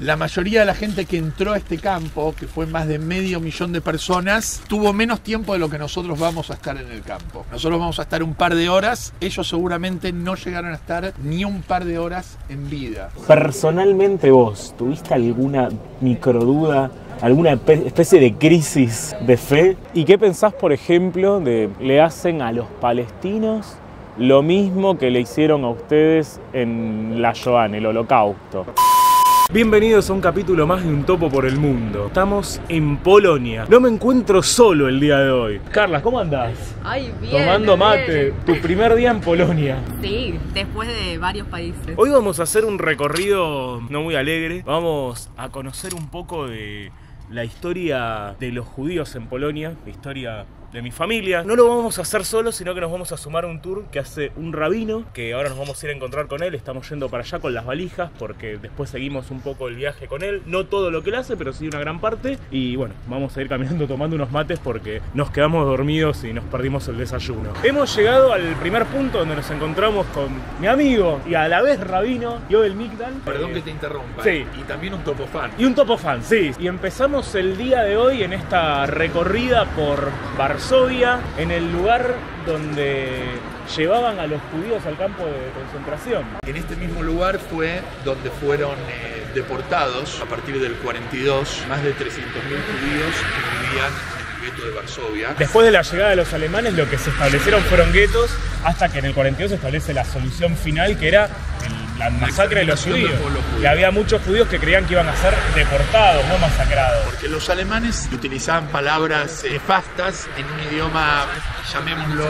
La mayoría de la gente que entró a este campo, que fue más de medio millón de personas, tuvo menos tiempo de lo que nosotros vamos a estar en el campo. Nosotros vamos a estar un par de horas, ellos seguramente no llegaron a estar ni un par de horas en vida. Personalmente vos, ¿tuviste alguna microduda, alguna especie de crisis de fe? ¿Y qué pensás, por ejemplo, de le hacen a los palestinos lo mismo que le hicieron a ustedes en la Shoah, el holocausto? Bienvenidos a un capítulo más de Un Topo por el Mundo. Estamos en Polonia. No me encuentro solo el día de hoy. Carla, ¿cómo andás? Ay, bien. Tomando mate. Tu primer día en Polonia. Sí, después de varios países. Hoy vamos a hacer un recorrido no muy alegre. Vamos a conocer un poco de la historia de los judíos en Polonia, la historia de mi familia. No lo vamos a hacer solo, sino que nos vamos a sumar a un tour que hace un rabino, que ahora nos vamos a ir a encontrar con él. Estamos yendo para allá con las valijas, porque después seguimos un poco el viaje con él. No todo lo que él hace, pero sí una gran parte. Y bueno, vamos a ir caminando tomando unos mates porque nos quedamos dormidos y nos perdimos el desayuno. Hemos llegado al primer punto donde nos encontramos con mi amigo y a la vez rabino, Yoel Migdal. Perdón Eh, que te interrumpa. sí. Y también un topo fan. y un topo fan, sí. Y empezamos el día de hoy en esta recorrida por Varsovia, en el lugar donde llevaban a los judíos al campo de concentración. En este mismo lugar fue donde fueron eh, deportados a partir del 42 más de 300.000 judíos que vivían en el gueto de Varsovia. Después de la llegada de los alemanes, lo que se establecieron fueron guetos, hasta que en el 42 se establece la solución final, que era el- la masacre de los judíos. Y había muchos judíos que creían que iban a ser deportados, no masacrados. Porque los alemanes utilizaban palabras nefastas en un idioma, llamémoslo,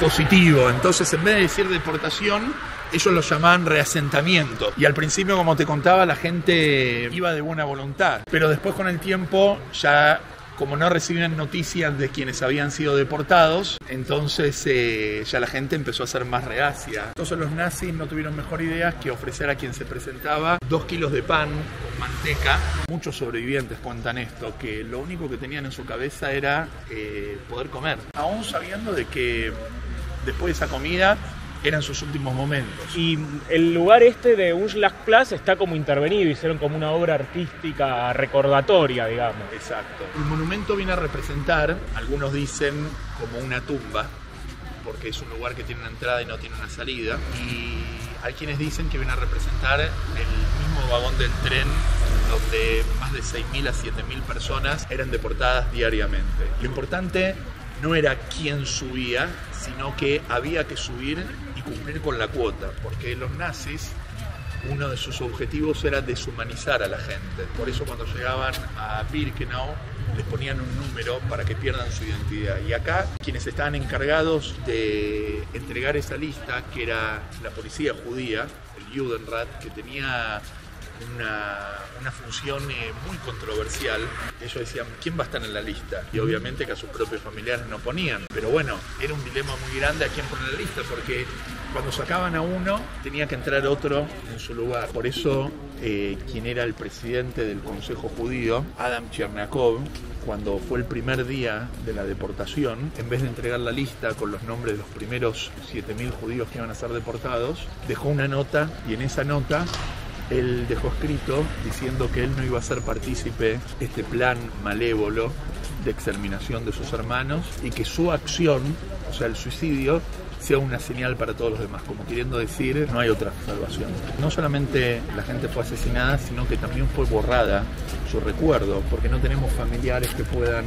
positivo. Entonces, en vez de decir deportación, ellos lo llamaban reasentamiento. Y al principio, como te contaba, la gente iba de buena voluntad. Pero después, con el tiempo, ya como no recibían noticias de quienes habían sido deportados, entonces eh, ya la gente empezó a ser más reacia. Entonces los nazis no tuvieron mejor idea que ofrecer a quien se presentaba dos kilos de pan con manteca. Muchos sobrevivientes cuentan esto, que lo único que tenían en su cabeza era eh, poder comer. Aún sabiendo de que después de esa comida eran sus últimos momentos. Y el lugar este de Unschlagplatz está como intervenido, hicieron como una obra artística recordatoria, digamos. Exacto. El monumento viene a representar, algunos dicen, como una tumba, porque es un lugar que tiene una entrada y no tiene una salida. Y hay quienes dicen que viene a representar el mismo vagón del tren donde más de 6.000 a 7.000 personas eran deportadas diariamente. Lo importante no era quién subía, sino que había que subir cumplir con la cuota, porque los nazis uno de sus objetivos era deshumanizar a la gente. Por eso cuando llegaban a Birkenau les ponían un número para que pierdan su identidad. Y acá quienes estaban encargados de entregar esa lista, que era la policía judía, el Judenrat, que tenía una, una función eh, muy controversial. Ellos decían, ¿quién va a estar en la lista? Y obviamente que a sus propios familiares no ponían. Pero bueno, era un dilema muy grande a quién poner en la lista, porque cuando sacaban a uno, tenía que entrar otro en su lugar. Por eso, eh, quien era el presidente del Consejo Judío, Adam Chernakov, cuando fue el primer día de la deportación, en vez de entregar la lista con los nombres de los primeros 7.000 judíos que iban a ser deportados, dejó una nota y en esa nota él dejó escrito diciendo que él no iba a ser partícipe de este plan malévolo de exterminación de sus hermanos y que su acción, o sea, el suicidio, sea una señal para todos los demás, como queriendo decir, no hay otra salvación. No solamente la gente fue asesinada, sino que también fue borrada su recuerdo, porque no tenemos familiares que puedan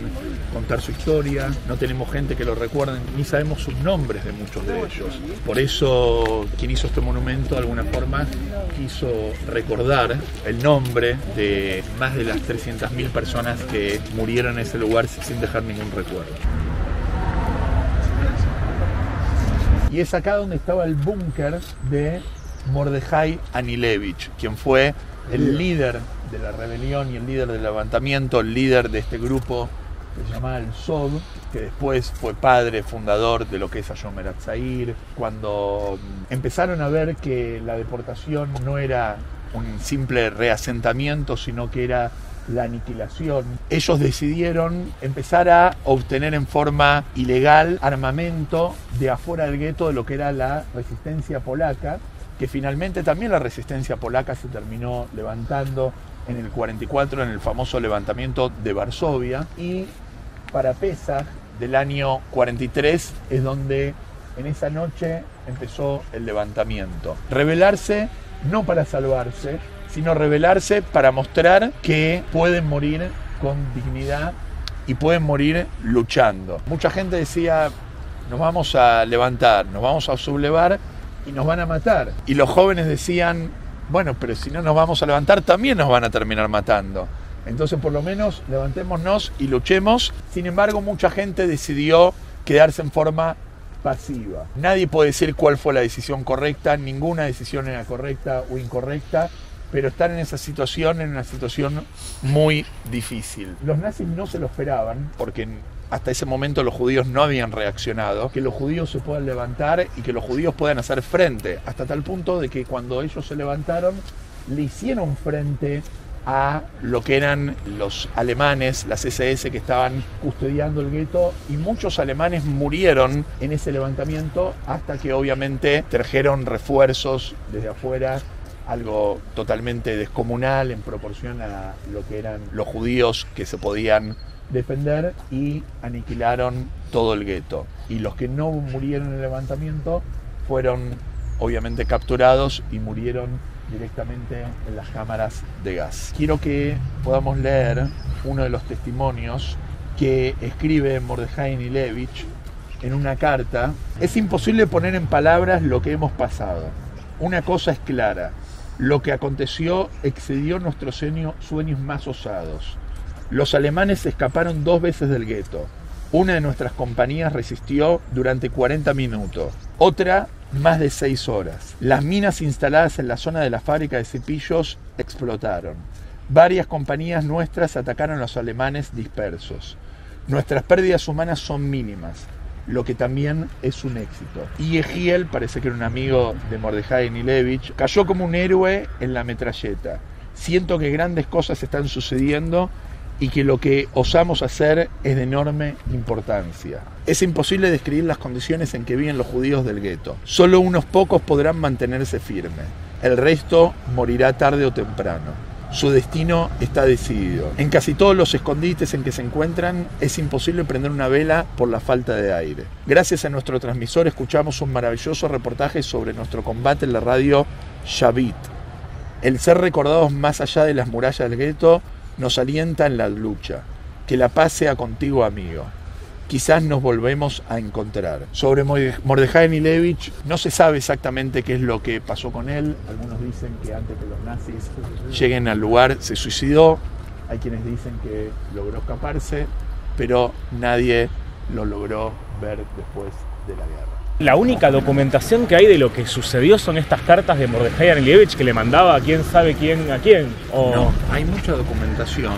contar su historia, no tenemos gente que lo recuerden, ni sabemos sus nombres de muchos de ellos. Por eso quien hizo este monumento de alguna forma quiso recordar el nombre de más de las 300.000 personas que murieron en ese lugar sin dejar ningún recuerdo. Y es acá donde estaba el búnker de Mordejai Anilevich, quien fue el líder de la rebelión y el líder del levantamiento, el líder de este grupo que se llamaba el SOB, que después fue padre, fundador de lo que es Ayom Eretzair. Cuando mm, empezaron a ver que la deportación no era un simple reasentamiento, sino que era la aniquilación, ellos decidieron empezar a obtener en forma ilegal armamento de afuera del gueto de lo que era la resistencia polaca, que finalmente también la resistencia polaca se terminó levantando en el 44 en el famoso levantamiento de Varsovia y para Pesach del año 43 es donde en esa noche empezó el levantamiento. Rebelarse no para salvarse, sino rebelarse para mostrar que pueden morir con dignidad y pueden morir luchando. Mucha gente decía, nos vamos a levantar, nos vamos a sublevar y nos van a matar. Y los jóvenes decían, bueno, pero si no nos vamos a levantar, también nos van a terminar matando. Entonces, por lo menos, levantémonos y luchemos. Sin embargo, mucha gente decidió quedarse en forma pasiva. Nadie puede decir cuál fue la decisión correcta, ninguna decisión era correcta o incorrecta, pero estar en esa situación, en una situación muy difícil. Los nazis no se lo esperaban, porque hasta ese momento los judíos no habían reaccionado, que los judíos se puedan levantar y que los judíos puedan hacer frente, hasta tal punto de que cuando ellos se levantaron, le hicieron frente a lo que eran los alemanes, las SS que estaban custodiando el gueto y muchos alemanes murieron en ese levantamiento hasta que obviamente trajeron refuerzos desde afuera algo totalmente descomunal en proporción a lo que eran los judíos que se podían defender y aniquilaron todo el gueto. Y los que no murieron en el levantamiento fueron obviamente capturados y murieron directamente en las cámaras de gas. Quiero que podamos leer uno de los testimonios que escribe Mordejai Nilevich en una carta. Es imposible poner en palabras lo que hemos pasado. Una cosa es clara, lo que aconteció excedió nuestros sueños más osados. Los alemanes escaparon dos veces del gueto. Una de nuestras compañías resistió durante 40 minutos, otra más de 6 horas. Las minas instaladas en la zona de la fábrica de cepillos explotaron. Varias compañías nuestras atacaron a los alemanes dispersos. Nuestras pérdidas humanas son mínimas, lo que también es un éxito. Y Egiel, parece que era un amigo de Mordejai Nilevich, cayó como un héroe en la metralleta. Siento que grandes cosas están sucediendo y que lo que osamos hacer es de enorme importancia. Es imposible describir las condiciones en que viven los judíos del gueto. Solo unos pocos podrán mantenerse firmes. El resto morirá tarde o temprano. Su destino está decidido. En casi todos los escondites en que se encuentran es imposible prender una vela por la falta de aire. Gracias a nuestro transmisor escuchamos un maravilloso reportaje sobre nuestro combate en la radio Shavit. El ser recordados más allá de las murallas del gueto nos alienta en la lucha. Que la paz sea contigo, amigo. Quizás nos volvemos a encontrar. Sobre Mordejai Milevich no se sabe exactamente qué es lo que pasó con él. Algunos dicen que antes que los nazis lleguen al lugar se suicidó. Hay quienes dicen que logró escaparse, pero nadie lo logró ver después de la guerra. La única documentación que hay de lo que sucedió son estas cartas de Mordejai Anielewicz que le mandaba a quién sabe quién a quién. O... No, hay mucha documentación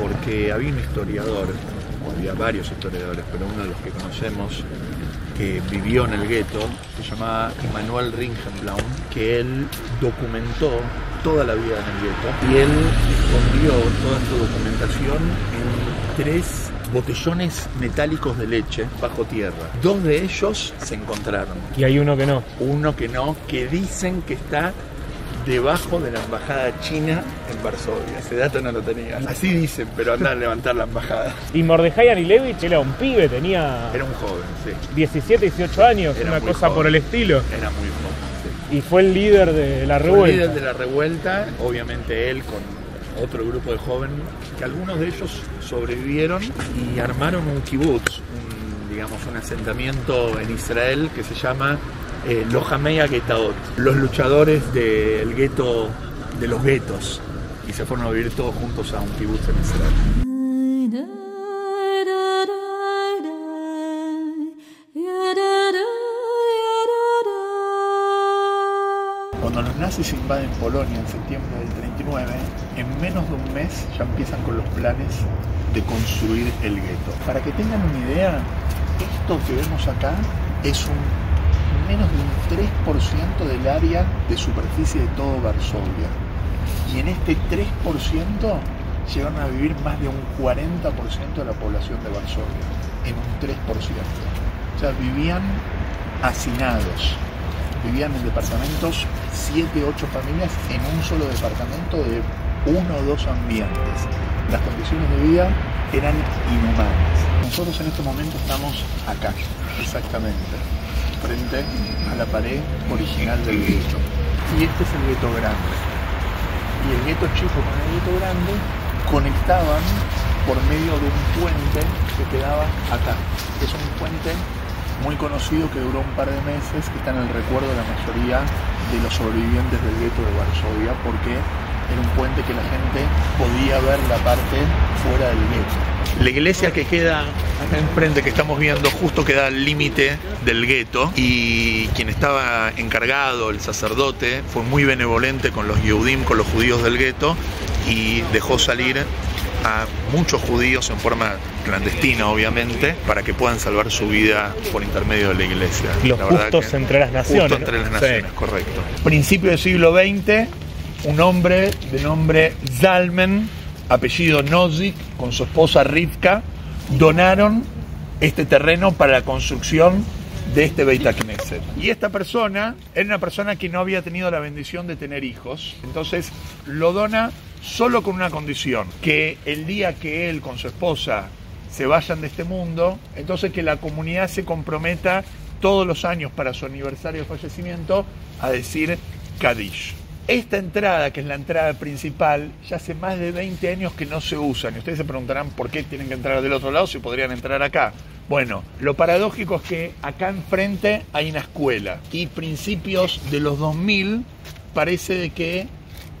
porque había un historiador, había varios historiadores, pero uno de los que conocemos que vivió en el gueto se llamaba Emanuel Ringenblaum, que él documentó toda la vida en el gueto y él escondió toda su documentación en tres botellones metálicos de leche bajo tierra. Dos de ellos se encontraron. Y hay uno que no. Uno que no, que dicen que está debajo de la embajada china en Varsovia. Ese dato no lo tenía. Así dicen, pero andan a levantar la embajada. Y Mordejai Anilevich era un pibe, tenía. Era un joven, sí. 17, 18 años, una cosa por el estilo. Era muy joven, sí. Y fue el líder de la revuelta. Fue el líder de la revuelta, obviamente él con otro grupo de jóvenes, que algunos de ellos sobrevivieron y armaron un kibbutz, un, digamos un asentamiento en Israel que se llama eh, Lojameya Getaot, los luchadores del gueto, de los guetos, y se fueron a vivir todos juntos a un kibbutz en Israel. Cuando los nazis invaden Polonia en septiembre del 39, en menos de un mes ya empiezan con los planes de construir el gueto. Para que tengan una idea, esto que vemos acá es un menos de un 3% del área de superficie de todo Varsovia. Y en este 3% llegaron a vivir más de un 40% de la población de Varsovia. En un 3%. O sea, vivían hacinados vivían en departamentos, 7, 8 familias en un solo departamento de uno o dos ambientes. Las condiciones de vida eran inhumanas. Nosotros en este momento estamos acá, exactamente, frente a la pared original del gueto. Y este es el gueto grande. Y el gueto chico con el gueto grande conectaban por medio de un puente que quedaba acá. Es un puente muy conocido que duró un par de meses, que está en el recuerdo de la mayoría de los sobrevivientes del gueto de Varsovia, porque era un puente que la gente podía ver la parte fuera del gueto. La iglesia que queda acá enfrente, que estamos viendo, justo queda al límite del gueto y quien estaba encargado, el sacerdote, fue muy benevolente con los Yehudim, con los judíos del gueto y dejó salir a muchos judíos en forma clandestina, obviamente, para que puedan salvar su vida por intermedio de la iglesia. Los La justos que- entre las naciones. Justo entre las Sí. naciones, correcto. Principio del siglo XX, un hombre de nombre Zalmen, apellido Nozick, con su esposa Rivka, donaron este terreno para la construcción de este Beit HaKnesset. Y esta persona era una persona que no había tenido la bendición de tener hijos, entonces lo dona solo con una condición, que el día que él con su esposa se vayan de este mundo, entonces que la comunidad se comprometa todos los años para su aniversario de fallecimiento a decir Kadish. Esta entrada, que es la entrada principal, ya hace más de 20 años que no se usan. Y ustedes se preguntarán por qué tienen que entrar del otro lado si podrían entrar acá. Bueno, lo paradójico es que acá enfrente hay una escuela y principios de los 2000 parece de que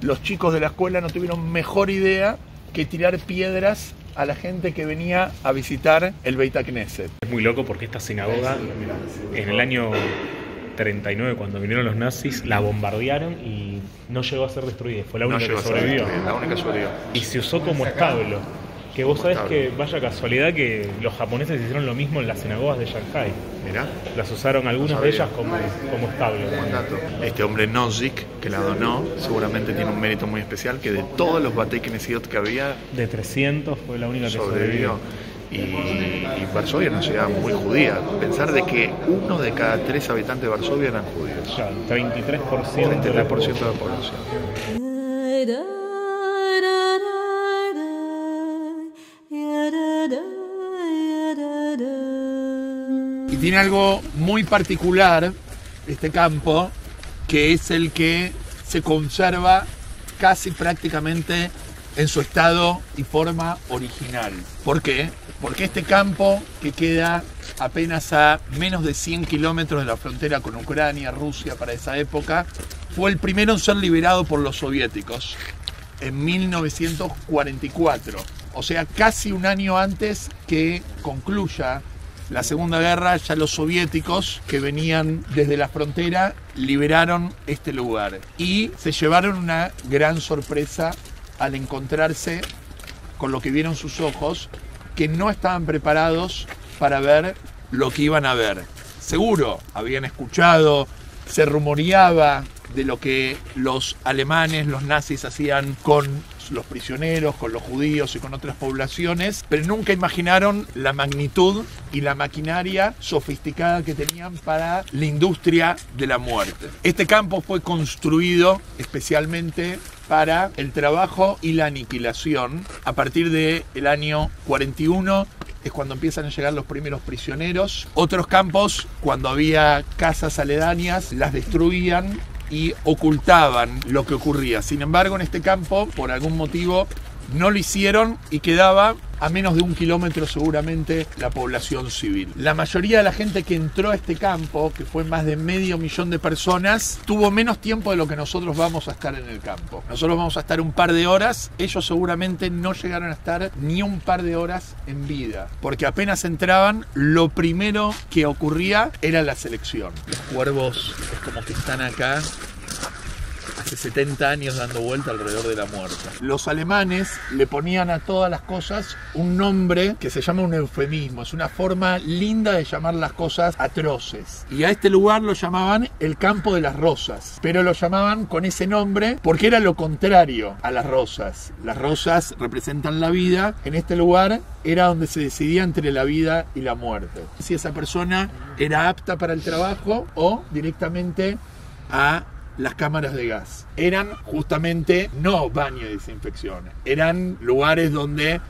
los chicos de la escuela no tuvieron mejor idea que tirar piedras a la gente que venía a visitar el Beit. Es muy loco porque esta sinagoga en el año 39 cuando vinieron los nazis la bombardearon y no llegó a ser destruida, fue la única que sobrevivió. destruida, La única que sobrevivió. Y se usó como establo. Que vos sabés que vaya casualidad que los japoneses hicieron lo mismo en las sinagogas de Shanghai. Mirá. Las usaron algunas de ellas como, como establo. Este hombre Nozick, que la donó, seguramente tiene un mérito muy especial, que de todos los Batei Knesiot que había, De 300 fue la única que sobrevivió. sobrevivió. Y, y Varsovia era una ciudad muy judía. Pensar de que uno de cada tres habitantes de Varsovia eran judíos. Ya, 33%. 33% de la población. Y tiene algo muy particular este campo, que es el que se conserva casi prácticamente en su estado y forma original. ¿Por qué? Porque este campo, que queda apenas a menos de 100 kilómetros de la frontera con Ucrania, Rusia para esa época, fue el primero en ser liberado por los soviéticos en 1944. O sea, casi un año antes que concluya la Segunda Guerra, ya los soviéticos que venían desde la frontera liberaron este lugar y se llevaron una gran sorpresa al encontrarse con lo que vieron sus ojos, que no estaban preparados para ver lo que iban a ver. Seguro, habían escuchado, se rumoreaba de lo que los alemanes, los nazis hacían con los prisioneros, con los judíos y con otras poblaciones, pero nunca imaginaron la magnitud y la maquinaria sofisticada que tenían para la industria de la muerte. Este campo fue construido especialmente para el trabajo y la aniquilación. A partir del año 41 es cuando empiezan a llegar los primeros prisioneros. Otros campos, cuando había casas aledañas, las destruían y ocultaban lo que ocurría. Sin embargo, en este campo, por algún motivo, no lo hicieron y quedaba a menos de un kilómetro seguramente la población civil. La mayoría de la gente que entró a este campo, que fue más de medio millón de personas, tuvo menos tiempo de lo que nosotros vamos a estar en el campo. Nosotros vamos a estar un par de horas, ellos seguramente no llegaron a estar ni un par de horas en vida, porque apenas entraban, lo primero que ocurría era la selección. Los cuervos es como que están acá hace 70 años dando vuelta alrededor de la muerte. Los alemanes le ponían a todas las cosas un nombre que se llama un eufemismo, es una forma linda de llamar las cosas atroces. Y a este lugar lo llamaban el campo de las rosas, pero lo llamaban con ese nombre porque era lo contrario a las rosas. Las rosas representan la vida, en este lugar era donde se decidía entre la vida y la muerte. Si esa persona era apta para el trabajo o directamente a las cámaras de gas. Eran justamente no baño y desinfección, eran lugares donde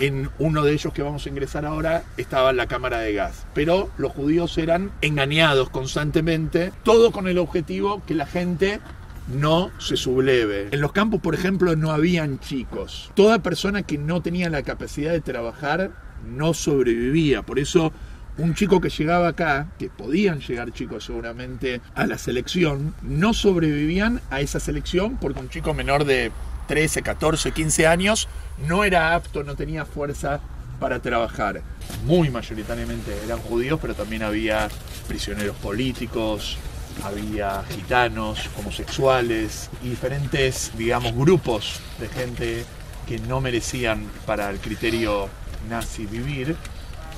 en uno de ellos que vamos a ingresar ahora estaba la cámara de gas. Pero los judíos eran engañados constantemente, todo con el objetivo que la gente no se subleve. En los campos, por ejemplo, no habían chicos. Toda persona que no tenía la capacidad de trabajar no sobrevivía. Por eso un chico que llegaba acá, que podían llegar chicos seguramente a la selección, no sobrevivían a esa selección porque un chico menor de 13, 14, 15 años no era apto, no tenía fuerza para trabajar. Muy mayoritariamente eran judíos, pero también había prisioneros políticos, había gitanos, homosexuales diferentes, digamos, grupos de gente que no merecían para el criterio nazi vivir.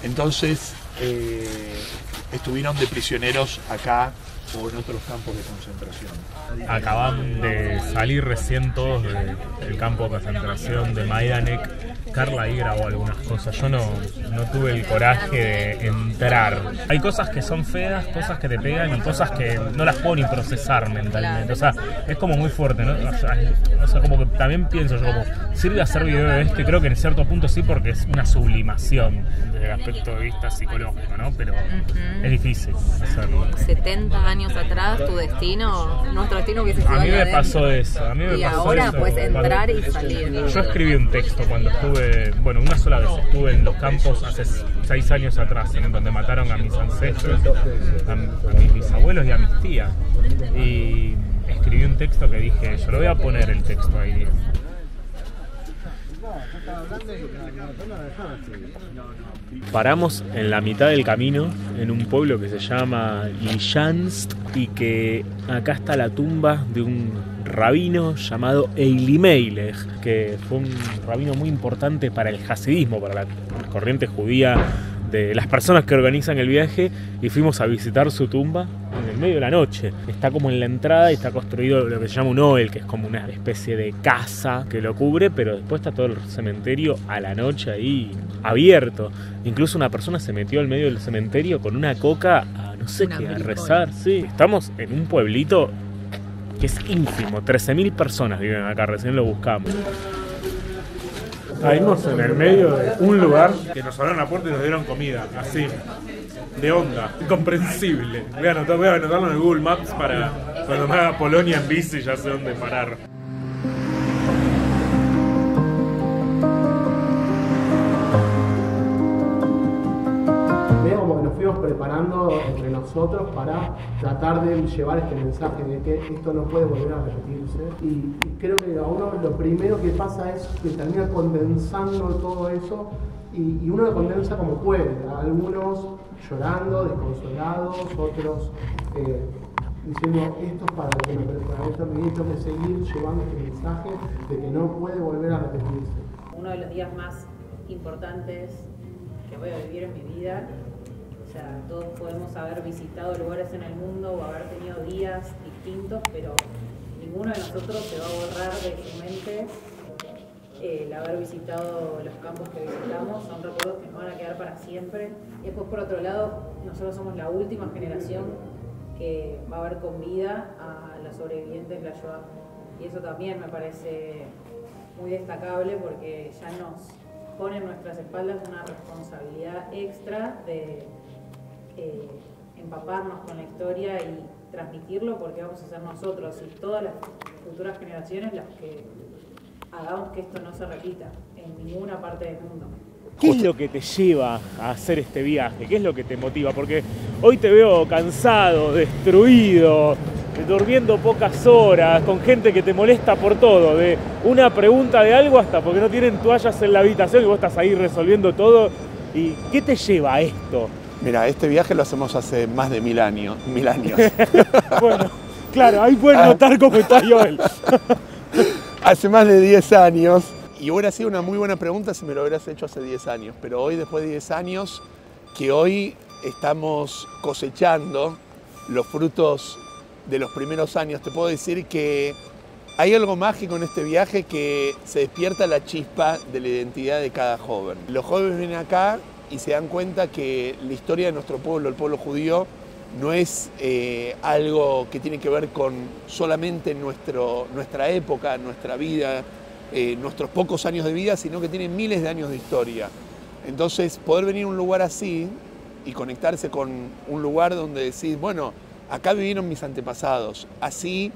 Entonces eh, estuvieron de prisioneros acá o en otros campos de concentración. Acaban de salir recién todos del campo de concentración de Majdanek. Carla ahí grabó algunas cosas. Yo no, no tuve el coraje de entrar. Hay cosas que son feas, cosas que te pegan y cosas que no las puedo ni procesar mentalmente. O sea, es como muy fuerte, ¿no? O sea, como que también pienso yo como, ¿sirve hacer video de esto? Y creo que en cierto punto sí porque es una sublimación desde el aspecto de vista psicológico, ¿no? Pero es difícil hacerlo. 70 años atrás, tu destino, nuestro destino hubiese sido A mí me pasó eso. A mí me Y pasó ahora eso puedes entrar y salir. Yo escribí un texto cuando estuve, bueno, una sola vez estuve en los campos hace seis años atrás, en donde mataron a mis ancestros, a, mis bisabuelos y a mis tías. Y escribí un texto que dije, yo lo voy a poner el texto ahí. Paramos en la mitad del camino, en un pueblo que se llama Lyansk, y que acá está la tumba de un rabino llamado Eili Melech, que fue un rabino muy importante para el hasidismo, para la corriente judía de las personas que organizan el viaje, y fuimos a visitar su tumba en el medio de la noche. Está como en la entrada y está construido lo que se llama un oel, que es como una especie de casa que lo cubre, pero después está todo el cementerio a la noche ahí abierto. Incluso una persona se metió al medio del cementerio con una coca a no sé Una qué, a rezar. Sí, estamos en un pueblito que es ínfimo, 13.000 personas viven acá, recién lo buscamos. Caímos en el medio de un lugar que nos abrieron la puerta y nos dieron comida, así, de onda, incomprensible. Voy a, anotar- voy a anotarlo en el Google Maps para cuando me haga Polonia en bici ya sé dónde parar. Preparando entre nosotros para tratar de llevar este mensaje de que esto no puede volver a repetirse. Y, y creo que a uno lo primero que pasa es que termina condensando todo eso y, y uno lo condensa como puede. Algunos llorando, desconsolados, otros eh, diciendo esto es para lo que me prepara, esto tengo que seguir llevando este mensaje de que no puede volver a repetirse. uno de los días más importantes que voy a vivir en mi vida. Todos podemos haber visitado lugares en el mundo o haber tenido días distintos, pero ninguno de nosotros se va a borrar de su mente eh, el haber visitado los campos que visitamos. Son recuerdos que nos van a quedar para siempre. Y después, por otro lado, nosotros somos la última generación que va a ver con vida a los sobrevivientes de la Shoah. Y eso también me parece muy destacable porque ya nos pone en nuestras espaldas una responsabilidad extra de eh, empaparnos con la historia y transmitirlo porque vamos a ser nosotros y todas las futuras generaciones las que hagamos que esto no se repita en ninguna parte del mundo. ¿Qué es lo que te lleva a hacer este viaje? ¿Qué es lo que te motiva? Porque hoy te veo cansado, destruido, durmiendo pocas horas, con gente que te molesta por todo, de una pregunta de algo hasta porque no tienen toallas en la habitación y vos estás ahí resolviendo todo. ¿Y qué te lleva a esto? Mira, este viaje lo hacemos hace más de mil años. Mil años. Bueno, claro, ahí pueden notar cómo está Joel. hace más de 10 años. Y hubiera sido una muy buena pregunta si me lo hubieras hecho hace 10 años. Pero hoy, después de 10 años, que hoy estamos cosechando los frutos de los primeros años, te puedo decir que hay algo mágico en este viaje que se despierta la chispa de la identidad de cada joven. Los jóvenes vienen acá y se dan cuenta que la historia de nuestro pueblo, el pueblo judío, no es eh, algo que tiene que ver con solamente nuestro, nuestra época, nuestra vida, eh, nuestros pocos años de vida, sino que tiene miles de años de historia. Entonces, poder venir a un lugar así y conectarse con un lugar donde decís, bueno, acá vivieron mis antepasados, así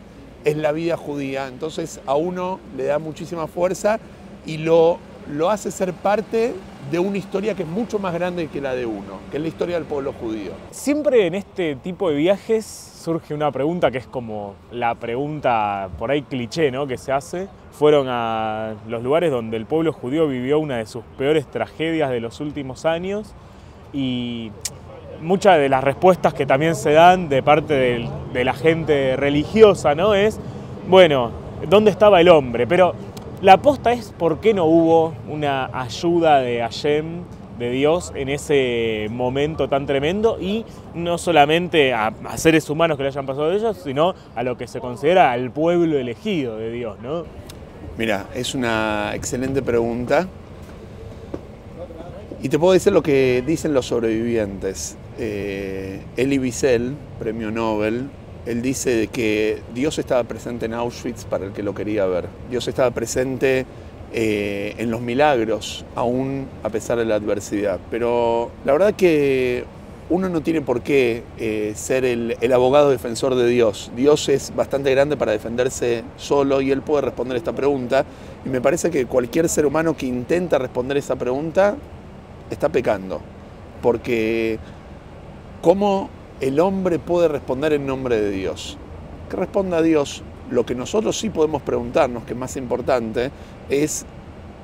es la vida judía, entonces a uno le da muchísima fuerza y lo, lo hace ser parte de una historia que es mucho más grande que la de uno, que es la historia del pueblo judío. Siempre en este tipo de viajes surge una pregunta que es como la pregunta por ahí cliché ¿no? que se hace. Fueron a los lugares donde el pueblo judío vivió una de sus peores tragedias de los últimos años y muchas de las respuestas que también se dan de parte de, la gente religiosa ¿no? es, bueno, ¿dónde estaba el hombre? Pero la aposta es por qué no hubo una ayuda de Hashem, de Dios, en ese momento tan tremendo y no solamente a, seres humanos que le hayan pasado a ellos, sino a lo que se considera al pueblo elegido de Dios, ¿no? Mira, es una excelente pregunta. Y te puedo decir lo que dicen los sobrevivientes. Eh, Elie Wiesel, premio Nobel, él dice que Dios estaba presente en Auschwitz para el que lo quería ver. Dios estaba presente eh, en los milagros, aún a pesar de la adversidad. Pero la verdad que uno no tiene por qué eh, ser el, el, abogado defensor de Dios. Dios es bastante grande para defenderse solo y él puede responder esta pregunta. Y me parece que cualquier ser humano que intenta responder esa pregunta está pecando. Porque ¿cómo el hombre puede responder en nombre de Dios? Que responda Dios. Lo que nosotros sí podemos preguntarnos, que es más importante, es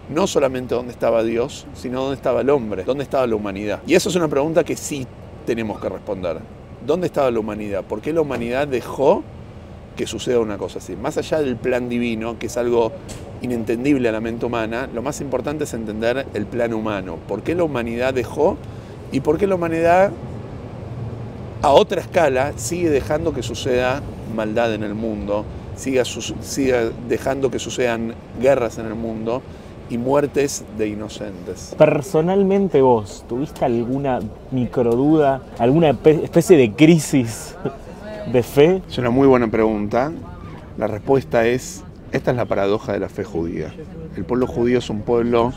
no solamente dónde estaba Dios, sino dónde estaba el hombre, dónde estaba la humanidad. Y eso es una pregunta que sí tenemos que responder. ¿Dónde estaba la humanidad? ¿Por qué la humanidad dejó que suceda una cosa así? Más allá del plan divino, que es algo inentendible a la mente humana, lo más importante es entender el plan humano. ¿Por qué la humanidad dejó y por qué la humanidad a otra escala sigue dejando que suceda maldad en el mundo, sigue, sigue dejando que sucedan guerras en el mundo y muertes de inocentes. Personalmente vos, ¿tuviste alguna microduda, alguna especie de crisis de fe? Es una muy buena pregunta. La respuesta es, esta es la paradoja de la fe judía. El pueblo judío es un pueblo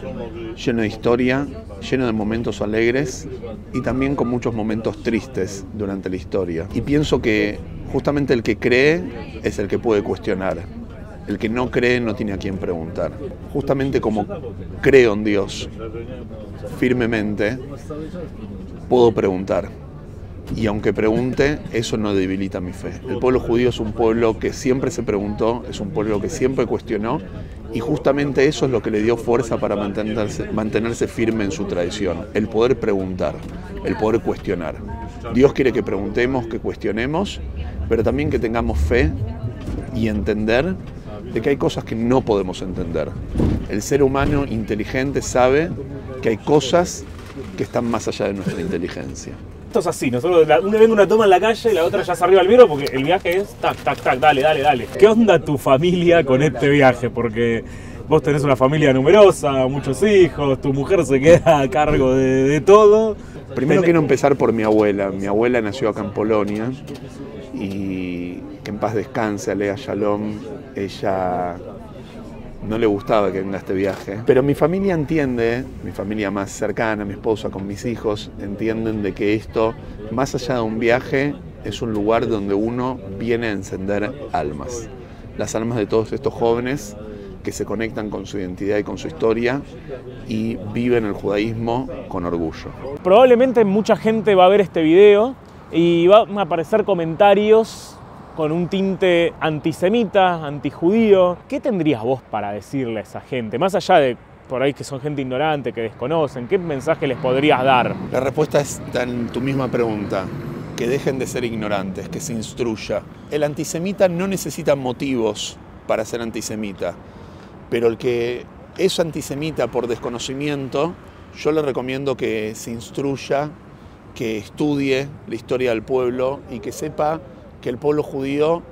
lleno de historia, lleno de momentos alegres y también con muchos momentos tristes durante la historia. Y pienso que justamente el que cree es el que puede cuestionar. El que no cree no tiene a quién preguntar. Justamente como creo en Dios firmemente, puedo preguntar. Y aunque pregunte, eso no debilita mi fe. El pueblo judío es un pueblo que siempre se preguntó, es un pueblo que siempre cuestionó y justamente eso es lo que le dio fuerza para mantenerse, mantenerse firme en su tradición, el poder preguntar, el poder cuestionar. Dios quiere que preguntemos, que cuestionemos, pero también que tengamos fe y entender de que hay cosas que no podemos entender. El ser humano inteligente sabe que hay cosas que están más allá de nuestra inteligencia. Esto es así, nosotros la, una venga una toma en la calle y la otra ya se arriba al vidrio porque el viaje es tac, tac, tac, dale, dale, dale. ¿Qué onda tu familia con este viaje? Porque vos tenés una familia numerosa, muchos hijos, tu mujer se queda a cargo de, de todo. Primero quiero empezar por mi abuela. Mi abuela nació acá en Polonia y que en paz descanse, Alea Shalom. Ella no le gustaba que venga este viaje. Pero mi familia entiende, mi familia más cercana, mi esposa con mis hijos, entienden de que esto, más allá de un viaje, es un lugar donde uno viene a encender almas. Las almas de todos estos jóvenes que se conectan con su identidad y con su historia y viven el judaísmo con orgullo. Probablemente mucha gente va a ver este video y van a aparecer comentarios con un tinte antisemita, antijudío. ¿Qué tendrías vos para decirle a esa gente? Más allá de por ahí que son gente ignorante, que desconocen, ¿qué mensaje les podrías dar? La respuesta está en tu misma pregunta. Que dejen de ser ignorantes, que se instruya. El antisemita no necesita motivos para ser antisemita, pero el que es antisemita por desconocimiento, yo le recomiendo que se instruya, que estudie la historia del pueblo y que sepa que el pueblo judío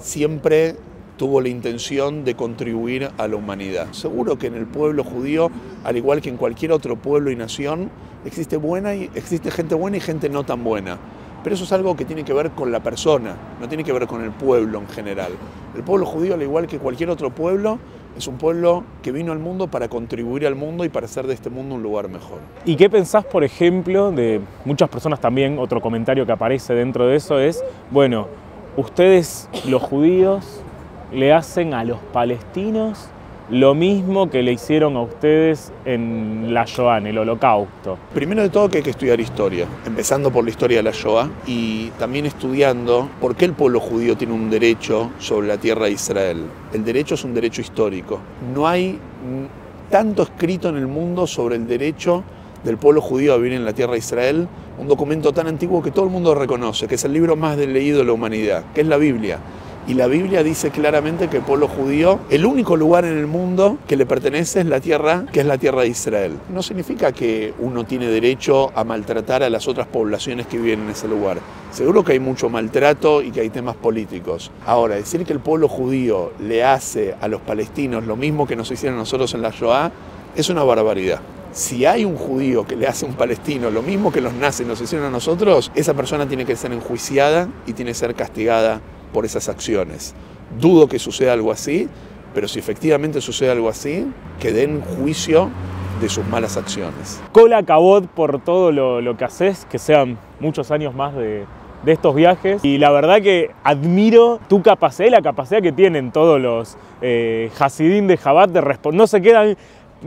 siempre tuvo la intención de contribuir a la humanidad. Seguro que en el pueblo judío, al igual que en cualquier otro pueblo y nación, existe buena y existe gente buena y gente no tan buena. Pero eso es algo que tiene que ver con la persona, no tiene que ver con el pueblo en general. El pueblo judío, al igual que cualquier otro pueblo, es un pueblo que vino al mundo para contribuir al mundo y para hacer de este mundo un lugar mejor. ¿Y qué pensás, por ejemplo, de muchas personas también, otro comentario que aparece dentro de eso es, bueno, ustedes los judíos le hacen a los palestinos lo mismo que le hicieron a ustedes en la Shoah, en el holocausto. Primero de todo que hay que estudiar historia, empezando por la historia de la Shoah y también estudiando por qué el pueblo judío tiene un derecho sobre la tierra de Israel. El derecho es un derecho histórico. No hay tanto escrito en el mundo sobre el derecho del pueblo judío a vivir en la tierra de Israel, un documento tan antiguo que todo el mundo reconoce, que es el libro más leído de la humanidad, que es la Biblia. Y la Biblia dice claramente que el pueblo judío, el único lugar en el mundo que le pertenece es la tierra, que es la tierra de Israel. No significa que uno tiene derecho a maltratar a las otras poblaciones que viven en ese lugar. Seguro que hay mucho maltrato y que hay temas políticos. Ahora, decir que el pueblo judío le hace a los palestinos lo mismo que nos hicieron nosotros en la Shoah es una barbaridad. Si hay un judío que le hace a un palestino lo mismo que los nazis nos hicieron a nosotros, esa persona tiene que ser enjuiciada y tiene que ser castigada por esas acciones. Dudo que suceda algo así, pero si efectivamente sucede algo así, que den juicio de sus malas acciones. Cola Cabot por todo lo, que haces, que sean muchos años más de, estos viajes. Y la verdad que admiro tu capacidad la capacidad que tienen todos los eh, Hasidim de Jabat de responder. No se quedan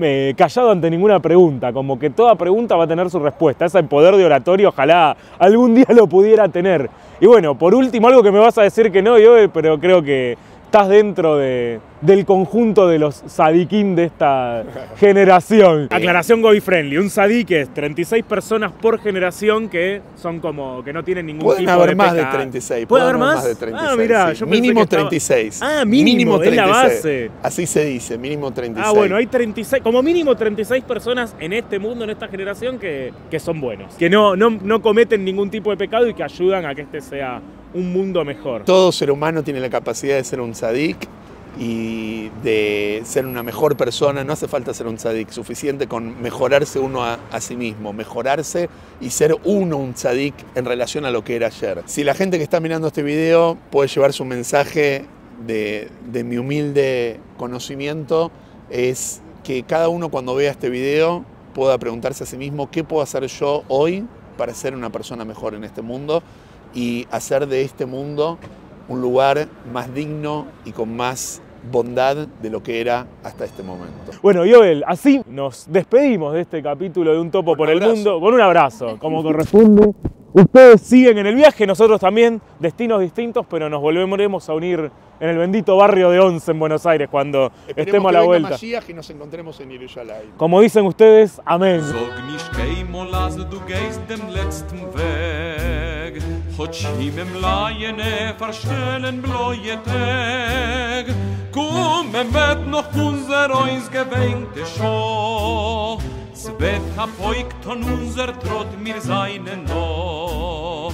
eh, callado ante ninguna pregunta, como que toda pregunta va a tener su respuesta. Ese poder de oratorio, ojalá algún día lo pudiera tener. Y bueno, por último, algo que me vas a decir que no, yo, pero creo que estás dentro de, del conjunto de los sadiquín de esta generación. Aclaración Goy Friendly, un sadiq es 36 personas por generación que son como que no tienen ningún Pueden tipo haber de más de pecado. 36. ¿Puede pueden haber más? de 36. Ah, mirá, sí. yo pensé mínimo que estaba- 36. Ah, mínimo, es la base. Así se dice, mínimo 36. Ah, bueno, hay 36, como mínimo 36 personas en este mundo, en esta generación, que, que son buenos. Que no, no, no cometen ningún tipo de pecado y que ayudan a que este sea un mundo mejor. Todo ser humano tiene la capacidad de ser un tzadik y de ser una mejor persona. No hace falta ser un tzadik, suficiente con mejorarse uno a, a sí mismo, mejorarse y ser uno un tzadik en relación a lo que era ayer. Si la gente que está mirando este video puede llevar su mensaje de, de mi humilde conocimiento, es que cada uno cuando vea este video pueda preguntarse a sí mismo qué puedo hacer yo hoy para ser una persona mejor en este mundo y hacer de este mundo un lugar más digno y con más bondad de lo que era hasta este momento. Bueno, Joel, así nos despedimos de este capítulo de Un Topo por el abrazo. Mundo con un abrazo, como corresponde. Ustedes siguen en el viaje, nosotros también, destinos distintos, pero nos volveremos a unir en el bendito barrio de Once en Buenos Aires cuando estemos a la vuelta. y nos encontremos en Yerushalayim. Como dicen ustedes, amén. Zbeta poik ton unser trot mir seinen no.